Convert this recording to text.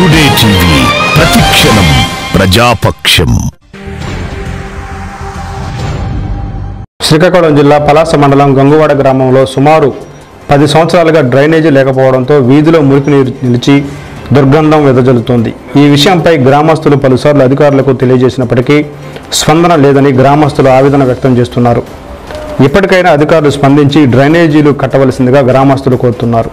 TV ప్రతిక్షణం ప్రజాపక్షం శ్రీకాకుళం జిల్లా పలాస మండలం గంగువాడ గ్రామంలో సుమారు పది సంవత్సరాలుగా డ్రైనేజీ లేకపోవడంతో వీధిలో మురికి నీరు నిలిచి దుర్గంధం వెదజల్లుతోంది. ఈ విషయంపై గ్రామస్తులు పలుసార్లు అధికారులకు తెలియజేసినప్పటికీ స్పందన లేదని గ్రామస్తులు ఆవేదన వ్యక్తం చేస్తున్నారు. ఇప్పటికైనా అధికారులు స్పందించి డ్రైనేజీలు కట్టవలసిందిగా గ్రామస్తులు కోరుతున్నారు.